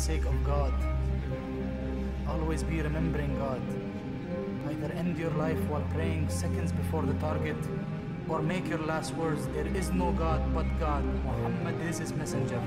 sake of God. Always be remembering God. Either end your life while praying seconds before the target, or make your last words, There is no God but God. Muhammad is his messenger.